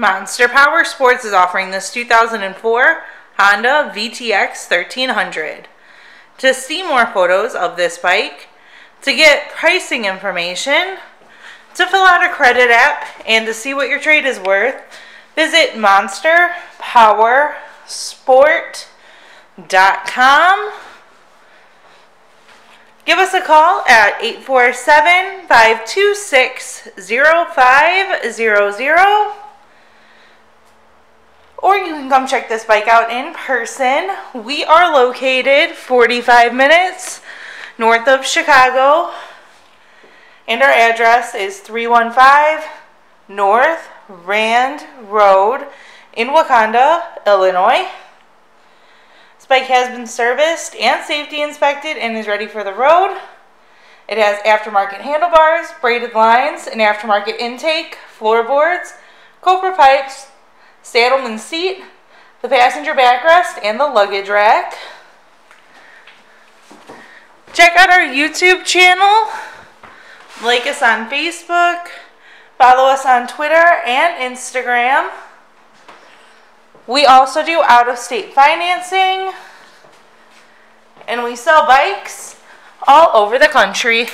Monster Power Sports is offering this 2004 Honda VTX 1300. To see more photos of this bike, to get pricing information, to fill out a credit app, and to see what your trade is worth, visit monsterpowersport.com. Give us a call at 847 526 0500 or you can come check this bike out in person. We are located 45 minutes north of Chicago, and our address is 315 North Rand Road in Wauconda, Illinois. This bike has been serviced and safety inspected and is ready for the road. It has aftermarket handlebars, braided lines, an aftermarket intake, floorboards, Cobra pipes, Saddlemen seat, the passenger backrest, and the luggage rack. Check out our YouTube channel. Like us on Facebook. Follow us on Twitter and Instagram. We also do out of state financing. And we sell bikes all over the country.